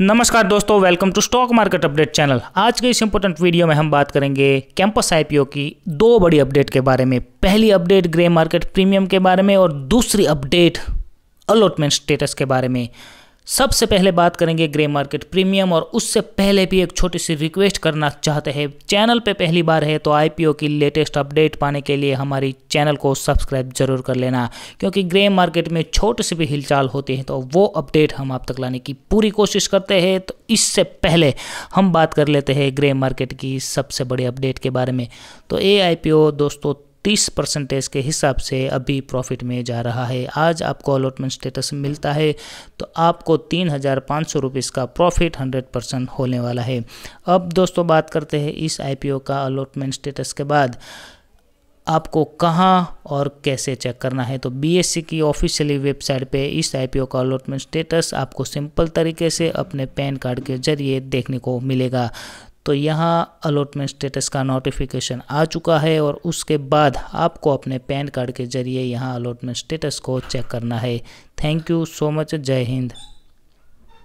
नमस्कार दोस्तों welcome to stock market update channel आज के इस इंपोर्टेंट वीडियो में हम बात करेंगे कैंपस आईपीओ की दो बड़ी अपडेट के बारे में। पहली अपडेट ग्रे मार्केट प्रीमियम के बारे में और दूसरी अपडेट अलॉटमेंट स्टेटस के बारे में। सबसे पहले बात करेंगे ग्रे मार्केट प्रीमियम और उससे पहले भी एक छोटी सी रिक्वेस्ट करना चाहते हैं। चैनल पे पहली बार है तो आईपीओ की लेटेस्ट अपडेट पाने के लिए हमारी चैनल को सब्सक्राइब ज़रूर कर लेना। क्योंकि ग्रे मार्केट में छोटे से भी हिलचाल होती है तो वो अपडेट हम आप तक लाने की पूरी कोशिश करते हैं। तो इससे पहले हम बात कर लेते हैं ग्रे मार्केट की सबसे बड़ी अपडेट के बारे में। तो ए दोस्तों तीस परसेंटेज के हिसाब से अभी प्रॉफिट में जा रहा है। आज आपको अलॉटमेंट स्टेटस मिलता है तो आपको तीन हज़ार पाँच सौ रुपीज़ का प्रॉफिट हंड्रेड परसेंट होने वाला है। अब दोस्तों बात करते हैं इस आईपीओ का अलॉटमेंट स्टेटस के बाद, आपको कहाँ और कैसे चेक करना है? तो बीएससी की ऑफिशियली वेबसाइट पे इस आईपीओ का अलॉटमेंट स्टेटस आपको सिंपल तरीके से अपने पैन कार्ड के ज़रिए देखने को मिलेगा। तो यहाँ अलॉटमेंट स्टेटस का नोटिफिकेशन आ चुका है और उसके बाद आपको अपने पैन कार्ड के ज़रिए यहाँ अलॉटमेंट स्टेटस को चेक करना है। थैंक यू सो मच जय हिंद।